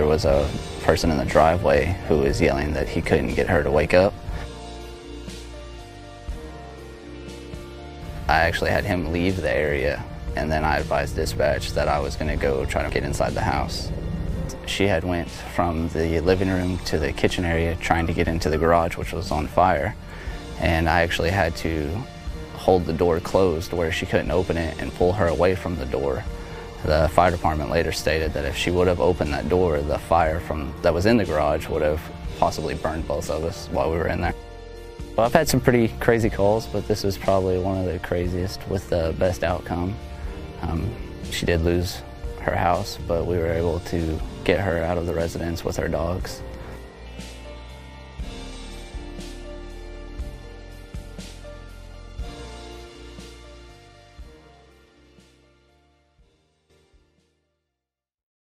was a person in the driveway who was yelling that he couldn't get her to wake up. I actually had him leave the area and then I advised dispatch that I was going to go try to get inside the house. She had went from the living room to the kitchen area trying to get into the garage which was on fire and I actually had to hold the door closed where she couldn't open it and pull her away from the door. The fire department later stated that if she would have opened that door, the fire from that was in the garage would have possibly burned both of us while we were in there. Well, I've had some pretty crazy calls, but this was probably one of the craziest with the best outcome. Um, she did lose her house, but we were able to get her out of the residence with her dogs.